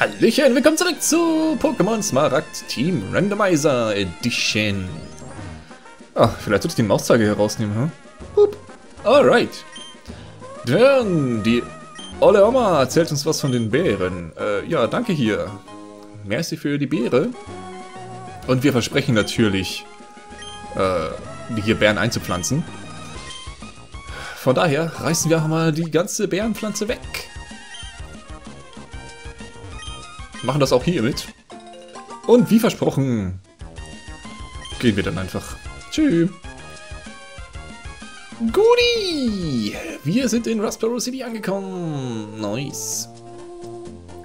Hallöchen, willkommen zurück zu Pokémon Smaragd Team Randomizer Edition. Ah, vielleicht sollte ich den Mauszeiger hier rausnehmen, hm? Hup. Alright. Dann, die Olle Oma erzählt uns was von den Beeren. Äh, ja, danke hier. Merci für die Beere. Und wir versprechen natürlich, äh, hier Bären einzupflanzen. Von daher reißen wir auch mal die ganze Bärenpflanze weg. Machen das auch hier mit. Und wie versprochen, gehen wir dann einfach. Tschüss. Goodie! Wir sind in Rustboro City angekommen. Nice.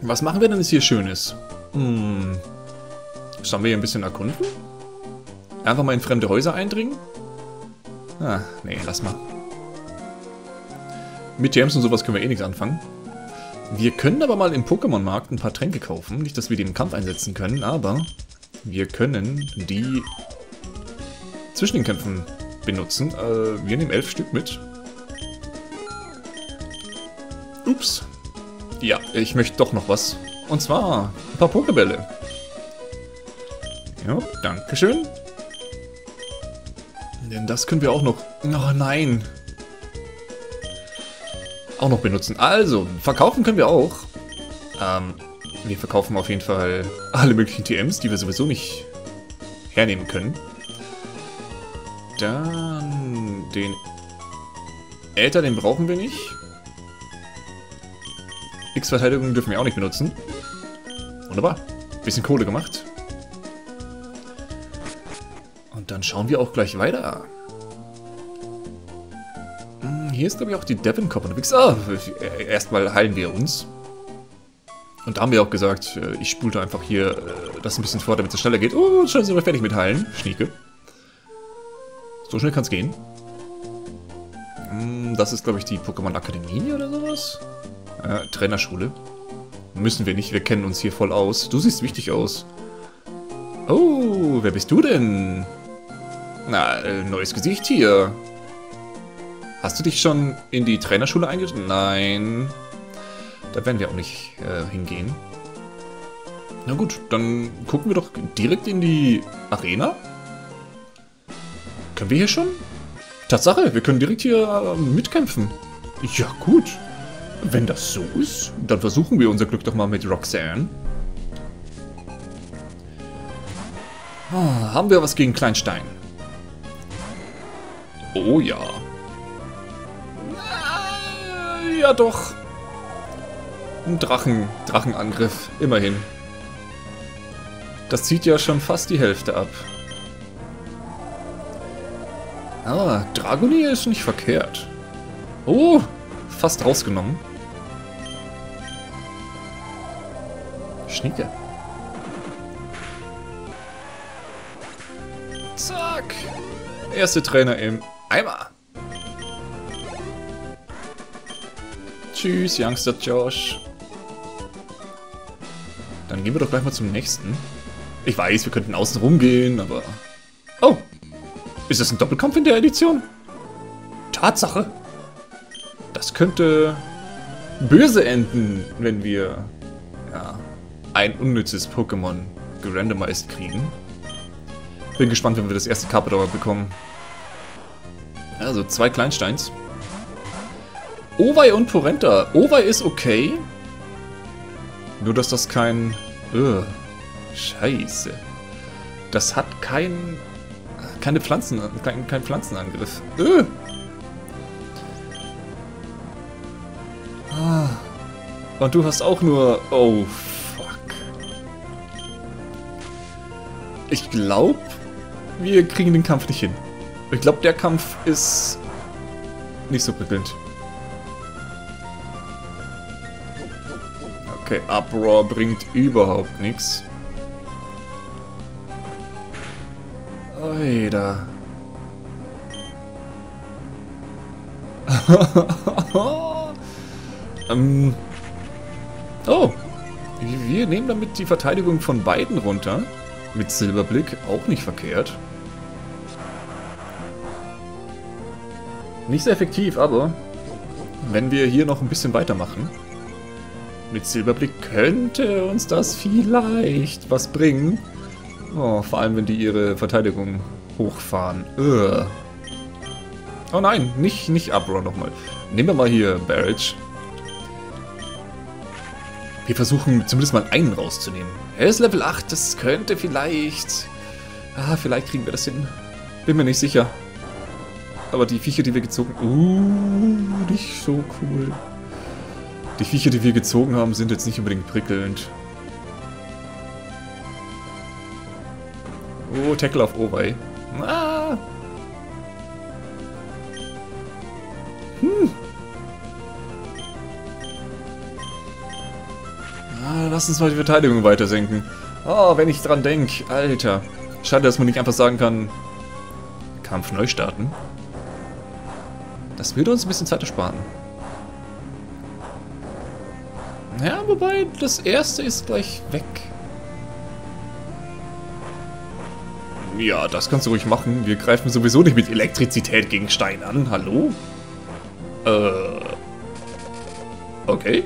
Was machen wir denn jetzt hier Schönes? Hm. Sollen wir hier ein bisschen erkunden? Einfach mal in fremde Häuser eindringen? Ah, nee, lass mal. Mit Gems und sowas können wir eh nichts anfangen. Wir können aber mal im Pokémon-Markt ein paar Tränke kaufen. Nicht, dass wir die im Kampf einsetzen können, aber wir können die zwischen den Kämpfen benutzen. Äh, wir nehmen elf Stück mit. Ups. Ja, ich möchte doch noch was. Und zwar ein paar Pokebälle. Ja, dankeschön. Denn das können wir auch noch... Oh nein. Auch noch benutzen. Also, verkaufen können wir auch. Ähm, wir verkaufen auf jeden Fall alle möglichen TMs, die wir sowieso nicht hernehmen können. Dann den Äther, den brauchen wir nicht. X-Verteidigung dürfen wir auch nicht benutzen. Wunderbar. Bisschen Kohle gemacht. Und dann schauen wir auch gleich weiter. Hier ist, glaube ich, auch die Devon Cop unterwegs. Ah, erstmal heilen wir uns. Und da haben wir auch gesagt, äh, ich spulte einfach hier äh, das ein bisschen vor, damit es schneller geht. Oh, schon sind wir fertig mit heilen. Schnieke. So schnell kann es gehen. Hm, das ist, glaube ich, die Pokémon Akademie oder sowas. Äh, Trainerschule. Müssen wir nicht, wir kennen uns hier voll aus. Du siehst wichtig aus. Oh, wer bist du denn? Na, äh, neues Gesicht hier. Hast du dich schon in die Trainerschule eingeschrieben? Nein. Da werden wir auch nicht äh, hingehen. Na gut, dann gucken wir doch direkt in die Arena. Können wir hier schon? Tatsache, wir können direkt hier äh, mitkämpfen. Ja, gut. Wenn das so ist, dann versuchen wir unser Glück doch mal mit Roxanne. Ah, haben wir was gegen Kleinstein? Oh ja. Ja doch. Ein Drachen, Drachenangriff, immerhin. Das zieht ja schon fast die Hälfte ab. Ah, Dragonier ist nicht verkehrt. Oh, fast rausgenommen. Schnieke. Zack. Erste Trainer im Eimer. Tschüss, Youngster Josh. Dann gehen wir doch gleich mal zum nächsten. Ich weiß, wir könnten außen rumgehen, aber... Oh! Ist das ein Doppelkampf in der Edition? Tatsache! Das könnte böse enden, wenn wir ja, ein unnützes Pokémon gerandomized kriegen. Bin gespannt, wenn wir das erste Carpador bekommen. Also zwei Kleinsteins. Owei und Porenta. Owei ist okay. Nur, dass das kein... Ugh, scheiße. Das hat kein... Keine Pflanzen... Kein, kein Pflanzenangriff. Ugh. Ah. Und du hast auch nur... Oh, fuck. Ich glaube, wir kriegen den Kampf nicht hin. Ich glaube, der Kampf ist nicht so prickelnd. Okay, Uproar bringt überhaupt nichts. Oida. ähm. Oh. Wir nehmen damit die Verteidigung von beiden runter. Mit Silberblick auch nicht verkehrt. Nicht sehr effektiv, aber wenn wir hier noch ein bisschen weitermachen, Mit Silberblick könnte uns das vielleicht was bringen. Oh, vor allem, wenn die ihre Verteidigung hochfahren. Ugh. Oh nein, nicht, nicht Uproar nochmal. Nehmen wir mal hier Barrage. Wir versuchen zumindest mal einen rauszunehmen. Er ist Level 8, das könnte vielleicht... Ah, vielleicht kriegen wir das hin. Bin mir nicht sicher. Aber die Viecher, die wir gezogen... Uh, nicht so cool. Die Viecher, die wir gezogen haben, sind jetzt nicht unbedingt prickelnd. Oh, Tackle auf Owei. Ah! Hm. Ah, lass uns mal die Verteidigung weiter senken. Oh, wenn ich dran denke. Alter. Schade, dass man nicht einfach sagen kann, Kampf neu starten. Das würde uns ein bisschen Zeit ersparen. Ja, wobei, das erste ist gleich weg. Ja, das kannst du ruhig machen. Wir greifen sowieso nicht mit Elektrizität gegen Stein an. Hallo? Äh. Okay.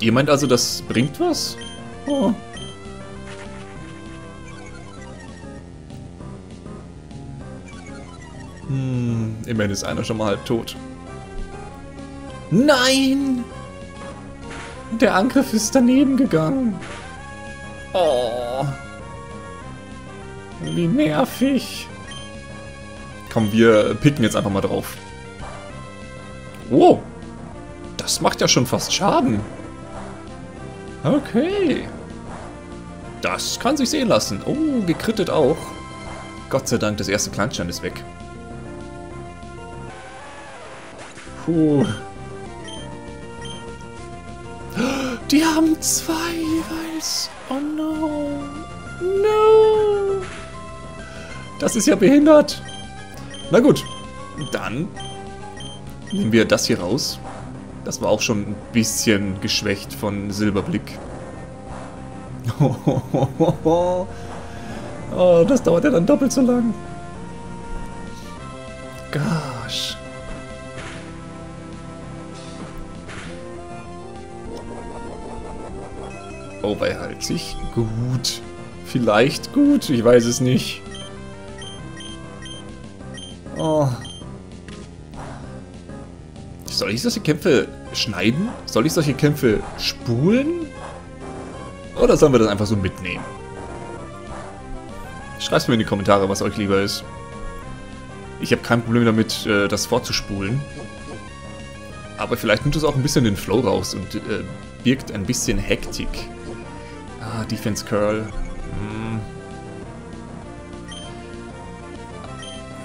Ihr meint also, das bringt was? Oh. Hm, immerhin ist einer schon mal halb tot. Nein! Der Angriff ist daneben gegangen. Oh. Wie nervig. Komm, wir picken jetzt einfach mal drauf. Oh. Das macht ja schon fast Schaden. Okay. Das kann sich sehen lassen. Oh, gekrittet auch. Gott sei Dank, das erste Kleinstein ist weg. Puh. Die haben zwei jeweils. Oh no. No. Das ist ja behindert. Na gut. Dann nehmen wir das hier raus. Das war auch schon ein bisschen geschwächt von Silberblick. Oh, das dauert ja dann doppelt so lang. Gosh. Oh, bei sich gut. Vielleicht gut, ich weiß es nicht. Oh. Soll ich solche Kämpfe schneiden? Soll ich solche Kämpfe spulen? Oder sollen wir das einfach so mitnehmen? Schreibt mir in die Kommentare, was euch lieber ist. Ich habe kein Problem damit, äh, das vorzuspulen. Aber vielleicht nimmt es auch ein bisschen den Flow raus und äh, birgt ein bisschen Hektik. Ah, Defense Curl. Hm.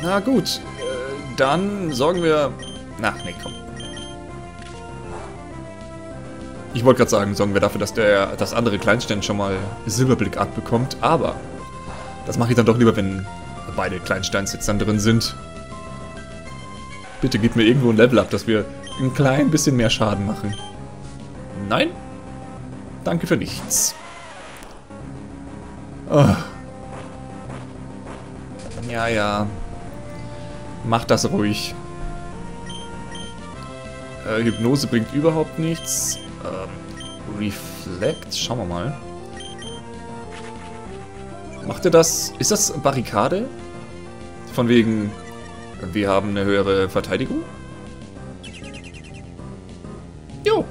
Na gut, äh, dann sorgen wir... Na, nee, komm. Ich wollte gerade sagen, sorgen wir dafür, dass der das andere Kleinstein schon mal Silberblick abbekommt, aber das mache ich dann doch lieber, wenn beide Kleinsteins jetzt dann drin sind. Bitte gib mir irgendwo ein Level up, dass wir ein klein bisschen mehr Schaden machen. Nein? Danke für nichts. Oh. Ja, ja. Mach das ruhig. Äh, Hypnose bringt überhaupt nichts. Ähm, Reflect, schauen wir mal. Macht er das? Ist das Barrikade? Von wegen, wir haben eine höhere Verteidigung? Jo.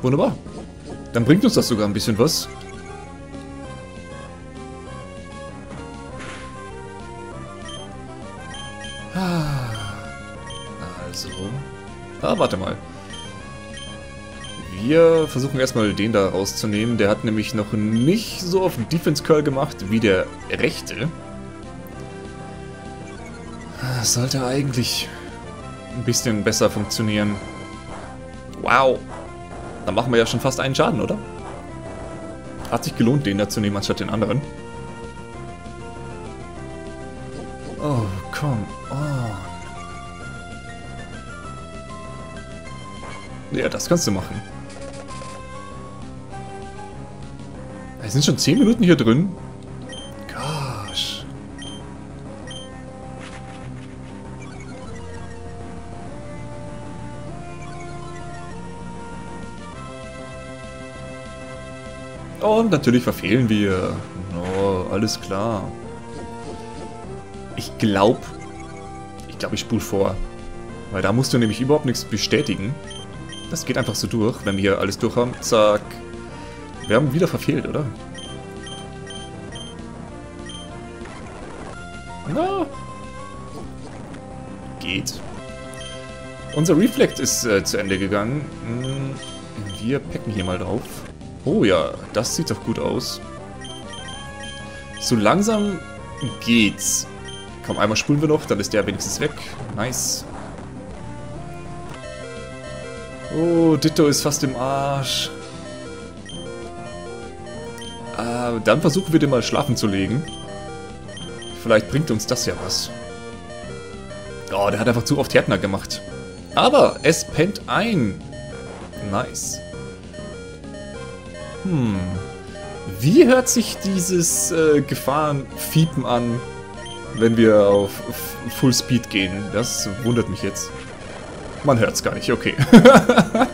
Wunderbar. Dann bringt uns das sogar ein bisschen was. Ah, warte mal. Wir versuchen erstmal den da rauszunehmen. Der hat nämlich noch nicht so auf Defense Curl gemacht wie der rechte. Das sollte eigentlich ein bisschen besser funktionieren. Wow. Dann machen wir ja schon fast einen Schaden, oder? Hat sich gelohnt, den da zu nehmen, anstatt den anderen. Oh, come Ja, das kannst du machen. Wir sind schon 10 Minuten hier drin. Gosh. Und natürlich verfehlen wir. Oh, alles klar. Ich glaube, ich glaube, ich spule vor. Weil da musst du nämlich überhaupt nichts bestätigen. Das geht einfach so durch, wenn wir hier alles durch haben. Zack. Wir haben wieder verfehlt, oder? Na. Geht. Unser Reflect ist äh, zu Ende gegangen. Hm, wir packen hier mal drauf. Oh ja, das sieht doch gut aus. So langsam geht's. Komm, einmal spulen wir noch, dann ist der wenigstens weg. Nice. Oh, Ditto ist fast im Arsch. Äh, dann versuchen wir den mal schlafen zu legen. Vielleicht bringt uns das ja was. Oh, der hat einfach zu oft Härtner gemacht. Aber es pennt ein. Nice. Hm. Wie hört sich dieses äh, Gefahrenfiepen an, wenn wir auf Full Speed gehen? Das wundert mich jetzt. Man hört es gar nicht, okay.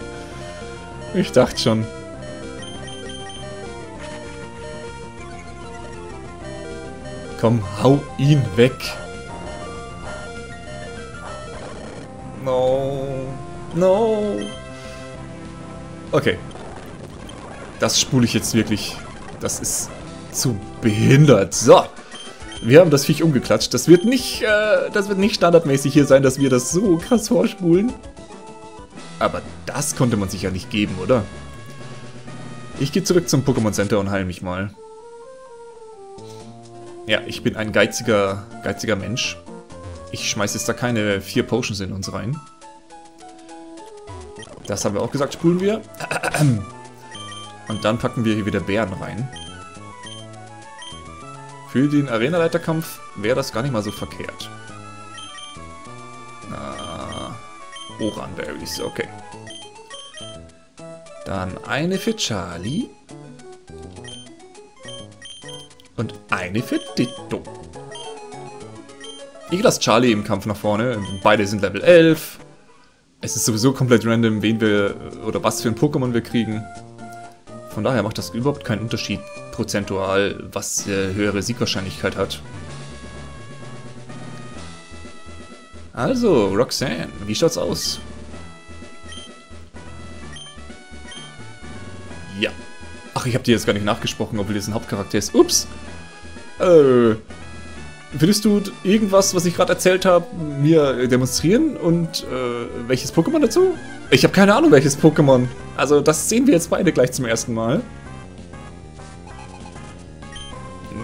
ich dachte schon. Komm, hau ihn weg. No. No. Okay. Das spule ich jetzt wirklich. Das ist zu behindert. So. Wir haben das Viech umgeklatscht. Das wird nicht, äh, das wird nicht standardmäßig hier sein, dass wir das so krass vorspulen. Aber das konnte man sich ja nicht geben, oder? Ich gehe zurück zum Pokémon Center und heile mich mal. Ja, ich bin ein geiziger, geiziger Mensch. Ich schmeiße jetzt da keine vier Potions in uns rein. Das haben wir auch gesagt, spulen wir. Und dann packen wir hier wieder Bären rein. Für den Arenaleiterkampf wäre das gar nicht mal so verkehrt. Ah, Oranberries, okay. Dann eine für Charlie. Und eine für Ditto. Ich lasse Charlie im Kampf nach vorne. Beide sind Level 11. Es ist sowieso komplett random, wen wir oder was für ein Pokémon wir kriegen. Von daher macht das überhaupt keinen Unterschied prozentual, was äh, höhere Siegwahrscheinlichkeit hat. Also, Roxanne, wie schaut's aus? Ja. Ach, ich habe dir jetzt gar nicht nachgesprochen, obwohl das ein Hauptcharakter ist. Ups. Äh, Würdest du irgendwas, was ich gerade erzählt habe, mir demonstrieren? Und äh, welches Pokémon dazu? Ich habe keine Ahnung, welches Pokémon. Also das sehen wir jetzt beide gleich zum ersten Mal.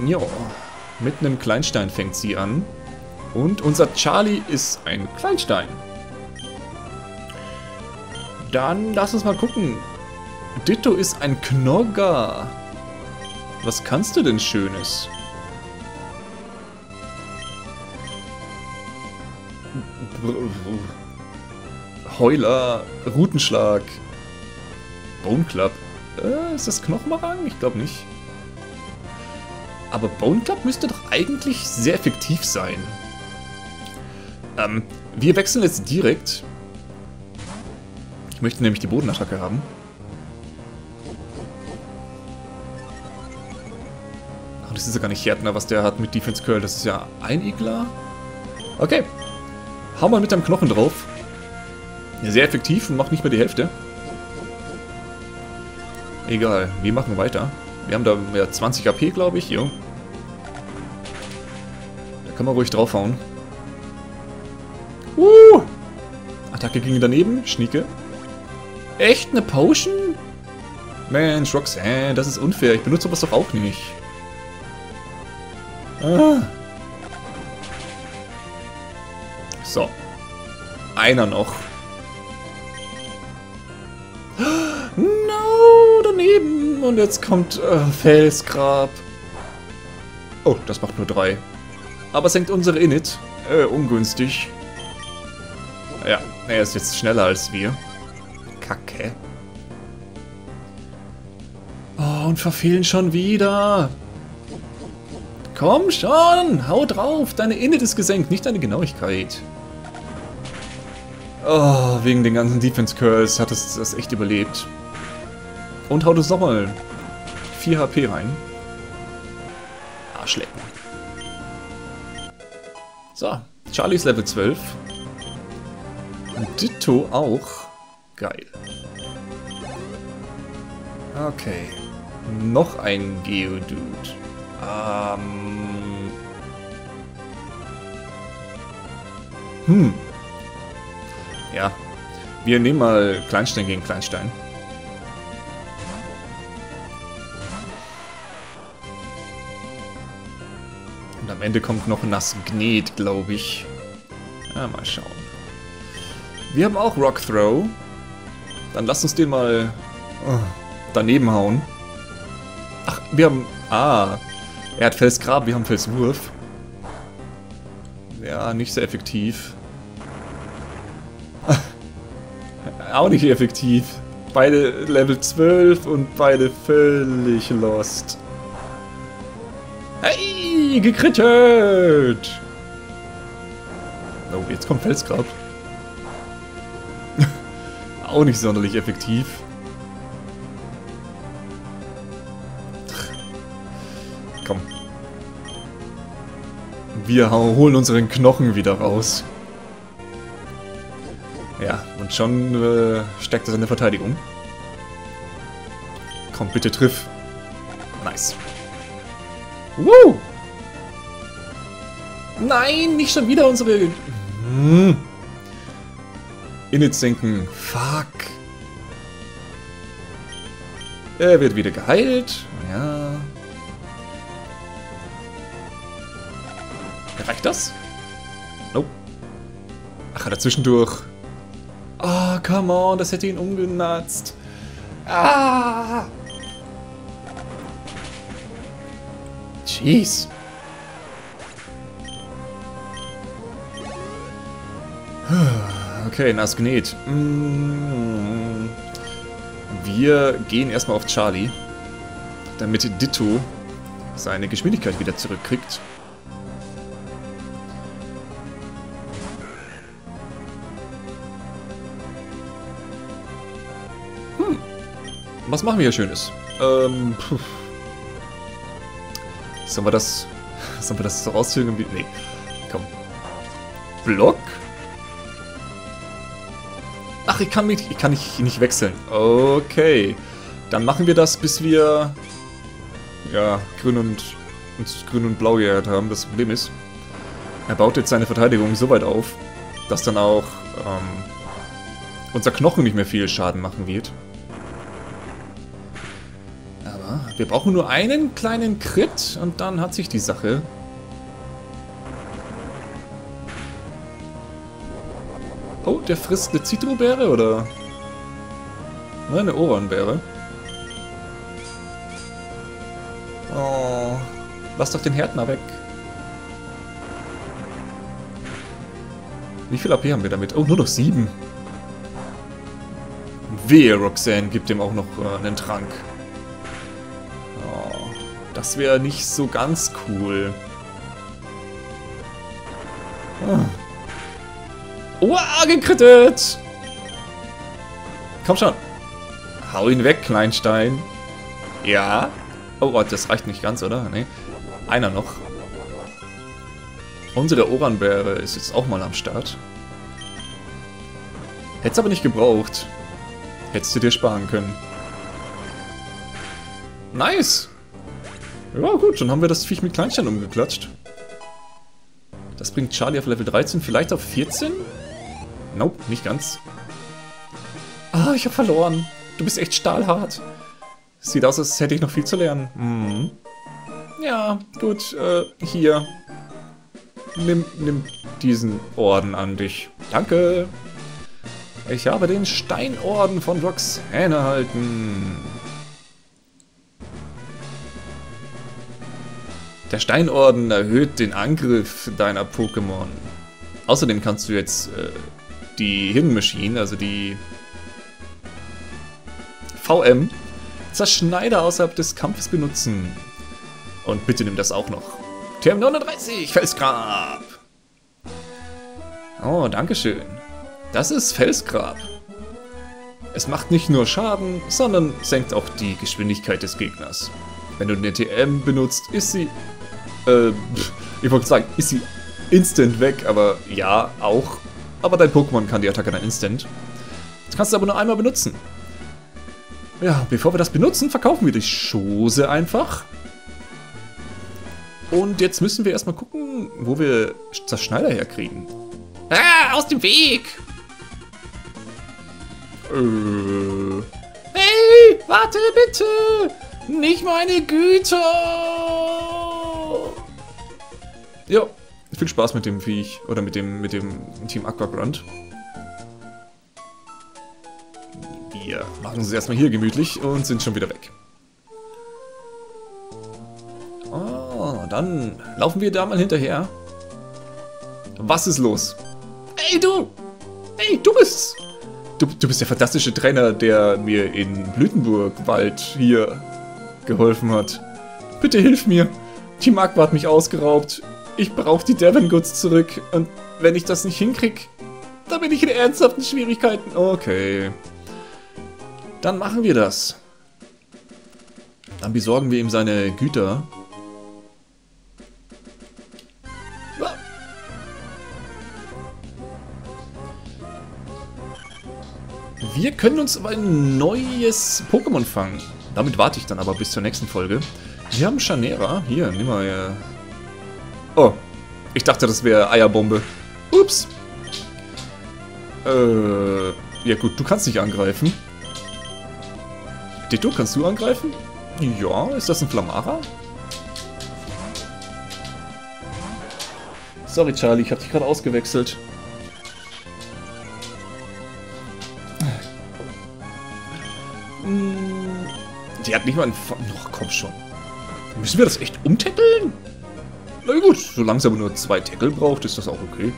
Jo, mit einem Kleinstein fängt sie an. Und unser Charlie ist ein Kleinstein. Dann lass uns mal gucken. Ditto ist ein Knogger. Was kannst du denn Schönes? Heuler, Rutenschlag, Bone. Äh, ist das Knochenmarang? Ich glaube nicht. Aber Bone Club müsste doch eigentlich sehr effektiv sein. Ähm, wir wechseln jetzt direkt. Ich möchte nämlich die Bodenattacke haben. Ach, das ist ja gar nicht Härtner, was der hat mit Defense Curl. Das ist ja ein Igler. Okay, Hau mal mit deinem Knochen drauf. Sehr effektiv und macht nicht mehr die Hälfte. Egal, wir machen weiter. Wir haben da mehr 20 AP, glaube ich. Jo. Kann man ruhig draufhauen. Uh! Attacke ging daneben. Schnieke. Echt? Eine Potion? Mensch, Roxanne, das ist unfair. Ich benutze sowas doch auch nicht. Ah. So. Einer noch. No, daneben. Und jetzt kommt äh, Felsgrab. Oh, das macht nur drei. Aber senkt unsere Init. Äh, ungünstig. Ja, er ist jetzt schneller als wir. Kacke. Oh, und verfehlen schon wieder. Komm schon, hau drauf. Deine Init ist gesenkt, nicht deine Genauigkeit. Oh, wegen den ganzen Defense Curls hat es das echt überlebt. Und haut es nochmal 4 HP rein. Arschlecken. So, Charlie ist Level 12. Und Ditto auch. Geil. Okay. Noch ein Geodude. Ähm... Hm. Ja. Wir nehmen mal Kleinstein gegen Kleinstein. Ende kommt noch Nass Gnet, glaube ich. Ja, mal schauen. Wir haben auch Rock Throw. Dann lass uns den mal daneben hauen. Ach, wir haben... Ah, er hat Felsgrab, wir haben Felswurf. Ja, nicht sehr effektiv. Auch nicht effektiv. Beide Level 12 und beide völlig lost. Hey, gekrittet! Oh, jetzt kommt Felsgrab. Auch nicht sonderlich effektiv. Komm. Wir holen unseren Knochen wieder raus. Ja, und schon äh, stärkt er seine Verteidigung. Komm, bitte triff. Nice. Woo! Nein, nicht schon wieder unsere... Hm. Init senken. Fuck. Er wird wieder geheilt. Ja. Reicht das? Nope. Ach, hat er zwischendurch... Oh, come on, das hätte ihn umgenatzt. Ah! Jeez. Okay, nass genäht. Mm. Wir gehen erstmal auf Charlie, damit Ditto seine Geschwindigkeit wieder zurückkriegt. Hm. Was machen wir hier Schönes? Ähm, puh. Sollen wir das... Sollen wir das so rauszögern? Nee. Komm. Block? Ach, ich kann, mich, ich kann nicht, nicht wechseln. Okay. Dann machen wir das, bis wir... Ja, grün und, und grün und blau gejagt haben. Das Problem ist, er baut jetzt seine Verteidigung so weit auf, dass dann auch ähm, unser Knochen nicht mehr viel Schaden machen wird. Aber wir brauchen nur einen kleinen Crit und dann hat sich die Sache der frisst eine Zitrobeere oder? Nein, eine Oranbeere. Oh, lass doch den Härtner weg. Wie viel AP haben wir damit? Oh, nur noch sieben. Wehe, Roxanne gibt ihm auch noch äh, einen Trank. Oh, das wäre nicht so ganz cool. Uah, gekrittet! Komm schon. Hau ihn weg, Kleinstein. Ja. Oh Gott, das reicht nicht ganz, oder? Nee. Einer noch. Unsere Oranbeere ist jetzt auch mal am Start. Hätt's aber nicht gebraucht. Hättest du dir sparen können. Nice! Ja gut, dann haben wir das Viech mit Kleinstein umgeklatscht. Das bringt Charlie auf Level 13, vielleicht auf 14? Nope, nicht ganz. Ah, ich habe verloren. Du bist echt stahlhart. Sieht aus, als hätte ich noch viel zu lernen. Mhm. Ja, gut, äh, hier. Nimm, nimm diesen Orden an dich. Danke. Ich habe den Steinorden von Roxanne erhalten. Der Steinorden erhöht den Angriff deiner Pokémon. Außerdem kannst du jetzt äh, die Hidden Machine, also die VM, Zerschneider außerhalb des Kampfes benutzen. Und bitte nimm das auch noch. TM 39, Felsgrab. Oh, danke schön. Das ist Felsgrab. Es macht nicht nur Schaden, sondern senkt auch die Geschwindigkeit des Gegners. Wenn du eine TM benutzt, ist sie... Äh, ich wollte sagen, ist sie instant weg, aber ja, auch. Aber dein Pokémon kann die Attacke dann instant. Das kannst du aber nur einmal benutzen. Ja, bevor wir das benutzen, verkaufen wir die Schose einfach. Und jetzt müssen wir erstmal gucken, wo wir das Schneider herkriegen. Ah, aus dem Weg! Äh, Hey, warte bitte! Nicht meine Güter! ja, viel Spaß mit dem Viech. Oder mit dem, mit dem Team Aquagrant. Wir machen es erstmal hier gemütlich und sind schon wieder weg. Oh, dann laufen wir da mal hinterher. Was ist los? Hey, du! Hey, du bist's! Du, du bist der fantastische Trainer, der mir in Blütenburg-Wald hier geholfen hat. Bitte hilf mir. Team Aqua hat mich ausgeraubt. Ich brauche die Devon Goods zurück. Und wenn ich das nicht hinkrieg, dann bin ich in ernsthaften Schwierigkeiten. Okay. Dann machen wir das. Dann besorgen wir ihm seine Güter. Wir können uns aber ein neues Pokémon fangen. Damit warte ich dann aber bis zur nächsten Folge. Wir haben Chanera. Hier, nimm mal. Oh, ich dachte, das wäre Eierbombe. Ups. Äh, ja gut, du kannst nicht angreifen. Ditto, kannst du angreifen? Ja, ist das ein Flamara? Sorry, Charlie, ich hab dich gerade ausgewechselt. Mm, Die hat nicht mal einen... Fa Ach, komm schon. Müssen wir das echt umtackeln? Na gut, solange es aber nur zwei Tackle braucht, ist das auch okay.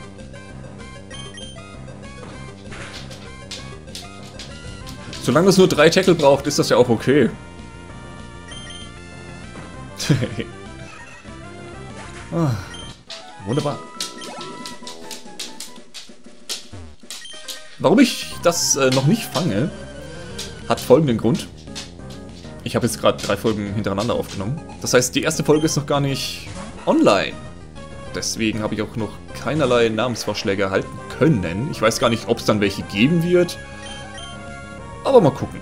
Solange es nur drei Tackle braucht, ist das ja auch okay. ah, wunderbar. Warum ich das äh, noch nicht fange, hat folgenden Grund. Ich habe jetzt gerade drei Folgen hintereinander aufgenommen. Das heißt, die erste Folge ist noch gar nicht online. Deswegen habe ich auch noch keinerlei Namensvorschläge erhalten können. Ich weiß gar nicht, ob es dann welche geben wird. Aber mal gucken.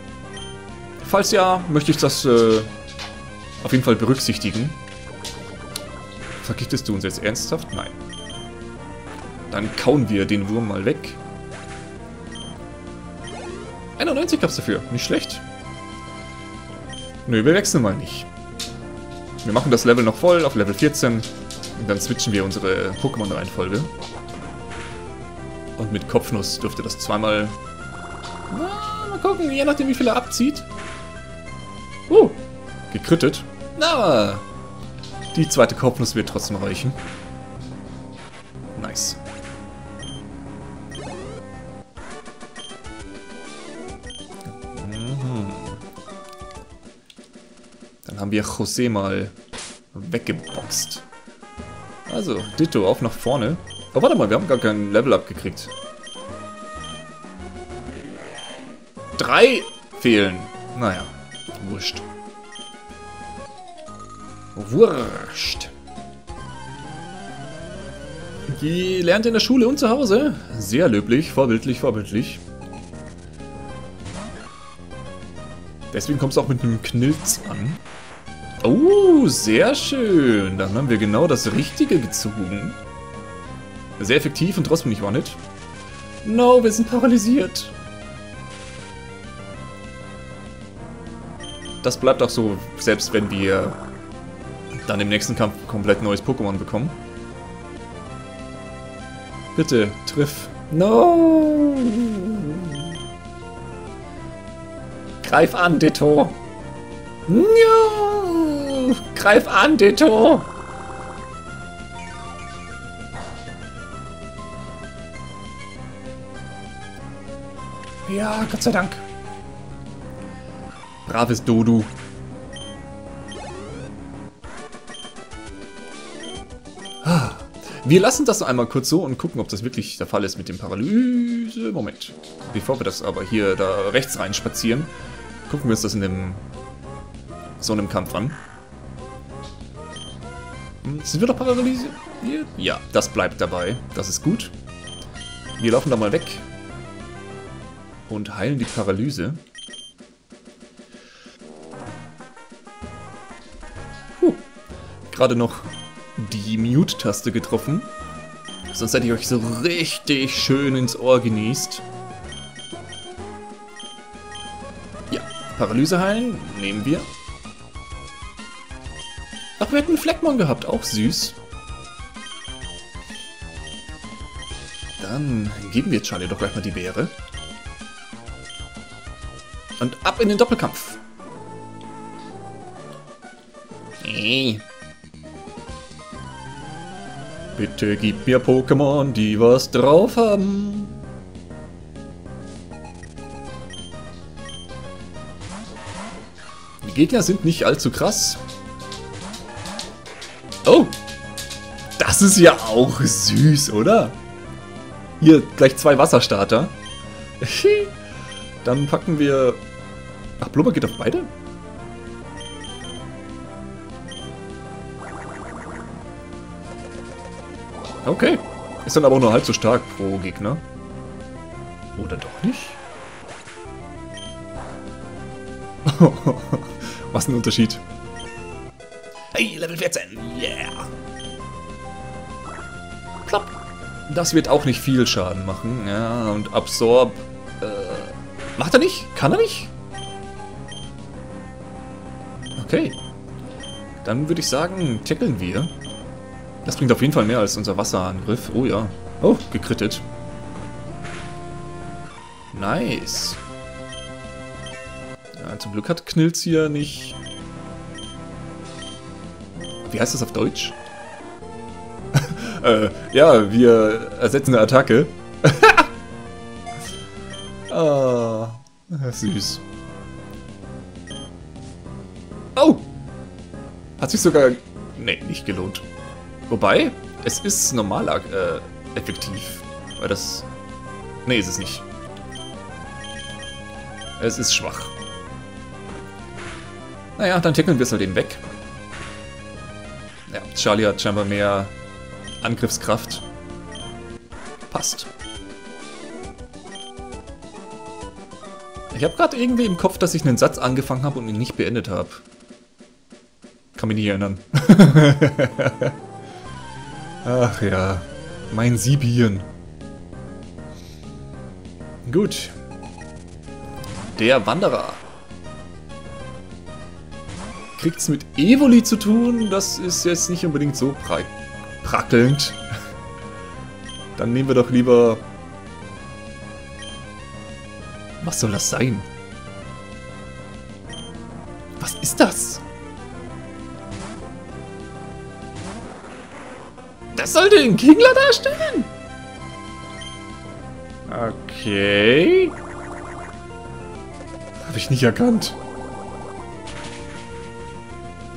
Falls ja, möchte ich das äh, auf jeden Fall berücksichtigen. Vergiftest du uns jetzt ernsthaft? Nein. Dann kauen wir den Wurm mal weg. 91 gab's dafür. Nicht schlecht. Nö, wir wechseln mal nicht. Wir machen das Level noch voll auf Level 14. Und dann switchen wir unsere Pokémon-Reihenfolge. Und mit Kopfnuss dürfte das zweimal... Na, mal gucken, je nachdem wie viel er abzieht. Uh, gekrittet. Na, die zweite Kopfnuss wird trotzdem reichen. Nice. Haben wir José mal weggeboxt. Also, Ditto, auf nach vorne. Oh, warte mal, wir haben gar kein Level abgekriegt. Drei fehlen. Naja, wurscht. Wurscht. Die lernt in der Schule und zu Hause. Sehr löblich, vorbildlich, vorbildlich. Deswegen kommt es auch mit einem Knilz an. Oh, sehr schön. Dann haben wir genau das Richtige gezogen. Sehr effektiv und trotzdem nicht One-Hit. No, wir sind paralysiert. Das bleibt auch so, selbst wenn wir dann im nächsten Kampf komplett neues Pokémon bekommen. Bitte, triff. No! Greif an, Ditto! No! Greif an, Ditto! Ja, Gott sei Dank. Braves Dodu. Ah, Wir lassen das einmal kurz so und gucken, ob das wirklich der Fall ist mit dem Paralyse. Moment. Bevor wir das aber hier da rechts rein spazieren, gucken wir uns das in dem so einem Kampf an. Sind wir doch paralysiert? Ja, das bleibt dabei. Das ist gut. Wir laufen da mal weg. Und heilen die Paralyse. Puh. Gerade noch die Mute-Taste getroffen. Sonst hätte ich euch so richtig schön ins Ohr genießt. Ja, Paralyse heilen nehmen wir. Ach, wir hätten einen Fleckmon gehabt, auch süß. Dann geben wir Charlie doch gleich mal die Beere. Und ab in den Doppelkampf. Hey. Bitte gib mir Pokémon, die was drauf haben. Die Gegner sind nicht allzu krass. Oh! Das ist ja auch süß, oder? Hier, gleich zwei Wasserstarter. Dann packen wir... Ach, Blubber geht auf beide? Okay. Ist dann aber auch nur halb so stark pro Gegner. Oder doch nicht? Was ein Unterschied. Hey, Level 14. Yeah. Plopp. Das wird auch nicht viel Schaden machen. Ja, und Absorb... Äh, macht er nicht? Kann er nicht? Okay. Dann würde ich sagen, tackeln wir. Das bringt auf jeden Fall mehr als unser Wasserangriff. Oh ja. Oh, gekrittet. Nice. Ja, zum Glück hat Knilz hier nicht... Wie heißt das auf Deutsch? äh, ja, wir ersetzen eine Attacke. ah, süß. Oh! Hat sich sogar... Nee, nicht gelohnt. Wobei, es ist normal äh, effektiv. Weil das... Nee, ist es nicht. Es ist schwach. Naja, dann tackeln wir es halt eben weg. Ja, Charlie hat scheinbar mehr Angriffskraft. Passt. Ich habe gerade irgendwie im Kopf, dass ich einen Satz angefangen habe und ihn nicht beendet habe. Kann mich nicht erinnern. Ach ja, mein Siebien. Gut. Der Wanderer. Kriegt's mit Evoli zu tun? Das ist jetzt nicht unbedingt so pra prackelnd. Dann nehmen wir doch lieber... Was soll das sein? Was ist das? Das sollte den Kingler darstellen? Okay. Habe ich nicht erkannt.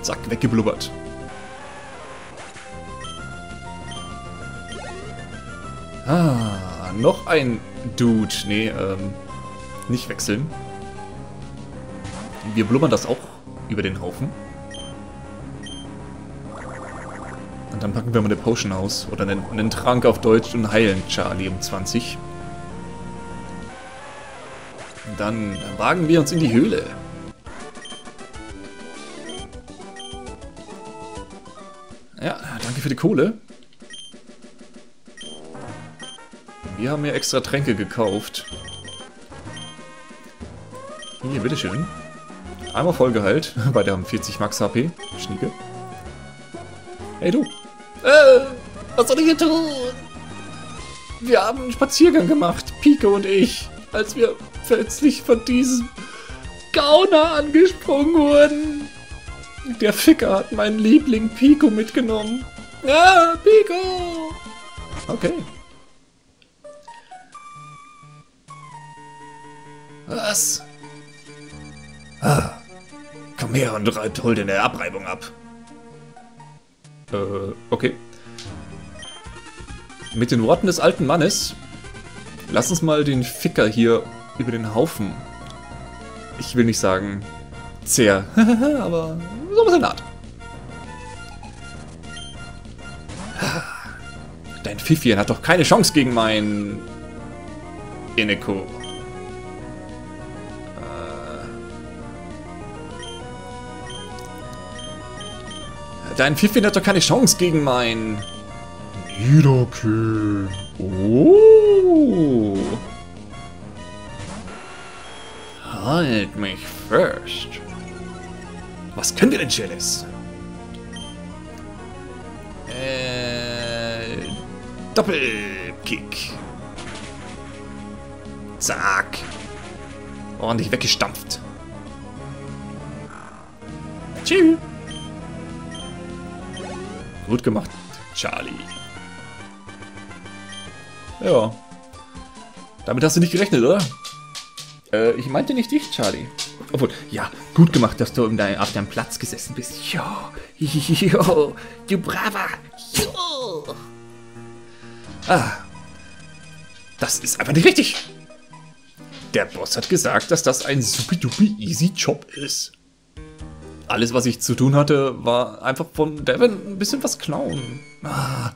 Zack, weggeblubbert. Ah, noch ein Dude. Nee, ähm, nicht wechseln. Wir blubbern das auch über den Haufen. Und dann packen wir mal eine Potion aus. Oder einen, einen Trank auf Deutsch und heilen Charlie um 20. Und dann wagen wir uns in die Höhle. Danke für die Kohle. Wir haben ja extra Tränke gekauft. Hier, bitteschön. Einmal voll geheilt. Beide haben 40 Max HP. Schnieke. Hey du. Äh, was soll ich hier tun? Wir haben einen Spaziergang gemacht, Pico und ich, als wir plötzlich von diesem Gauner angesprungen wurden. Der Ficker hat meinen Liebling Pico mitgenommen. Ja, Pico! Okay. Was? Ah. Komm her und hol dir eine Abreibung ab. Äh, okay. mit den Worten des alten Mannes, lass uns mal den Ficker hier über den Haufen. Ich will nicht sagen sehr, aber so ein bisschen Art. Dein Pfiffchen hat doch keine Chance gegen mein Ineko. Dein Pfiffchen hat doch keine Chance gegen mein... Niederkill. Oh. Halt mich fest. Was könnt ihr denn, Chalice? Doppelkick. Zack. Ordentlich weggestampft. Tschüss. Gut gemacht, Charlie. Ja. Damit hast du nicht gerechnet, oder? Äh, ich meinte nicht dich, Charlie. Obwohl, ja, gut gemacht, dass du dein, auf deinem Platz gesessen bist. Jo, jo, du Brava. Jo. Ah. Das ist einfach nicht richtig. Der Boss hat gesagt, dass das ein supi-dupi easy Job ist. Alles, was ich zu tun hatte, war einfach von Devin ein bisschen was klauen. Ah.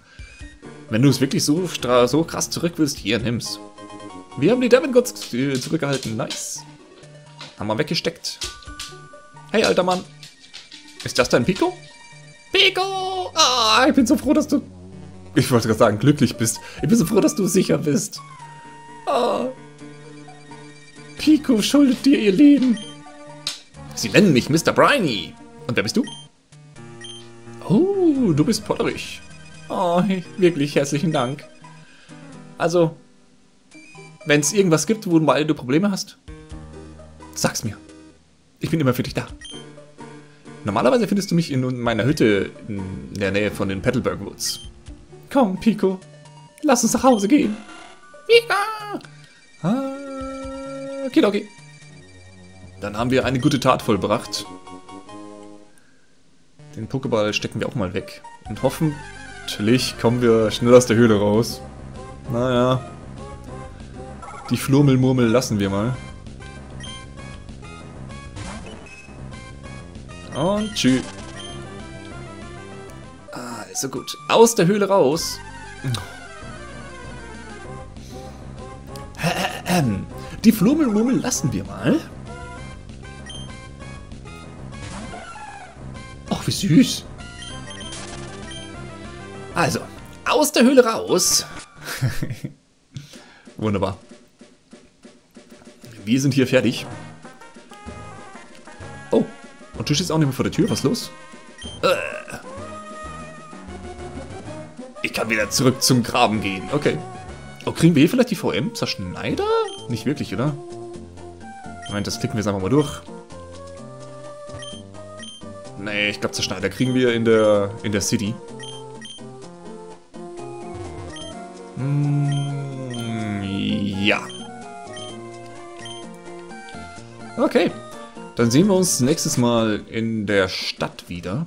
Wenn du es wirklich so, so krass zurück willst, hier, nimm's. Wir haben die Devin Gods zurückgehalten. Nice. Haben wir weggesteckt. Hey, alter Mann. Ist das dein Pico? Pico! Ah, ich bin so froh, dass du... Ich wollte gerade sagen, glücklich bist. Ich bin so froh, dass du sicher bist. Ah. Pico schuldet dir ihr Leben. Sie nennen mich Mr. Briny. Und wer bist du? Oh, du bist Potterich. Oh, wirklich herzlichen Dank. Also, wenn es irgendwas gibt, wo du Probleme hast, sag's mir. Ich bin immer für dich da. Normalerweise findest du mich in meiner Hütte in der Nähe von den Petalburg Woods. Komm, Pico. Lass uns nach Hause gehen. Pika! Ah, okay, okay. Dann haben wir eine gute Tat vollbracht. Den Pokéball stecken wir auch mal weg. Und hoffentlich kommen wir schnell aus der Höhle raus. Naja. Die Flurmelmurmel lassen wir mal. Und tschüss. Ah, ist so gut. Aus der Höhle raus. Die Flummelmummel lassen wir mal. Ach, wie süß. Also, aus der Höhle raus. Wunderbar. Wir sind hier fertig. Oh, und du stehst auch nicht mehr vor der Tür. Was ist los? Äh. Ich kann wieder zurück zum Graben gehen. Okay. Oh, kriegen wir hier vielleicht die VM? Zerschneider? Nicht wirklich, oder? Moment, das klicken wir jetzt einfach mal durch. Nee, ich glaube, Zerschneider kriegen wir in der, in der City. Hm, ja. Okay. Dann sehen wir uns nächstes Mal in der Stadt wieder.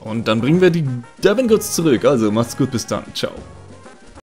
Und dann bringen wir die Devon Goods zurück. Also macht's gut, bis dann. Ciao.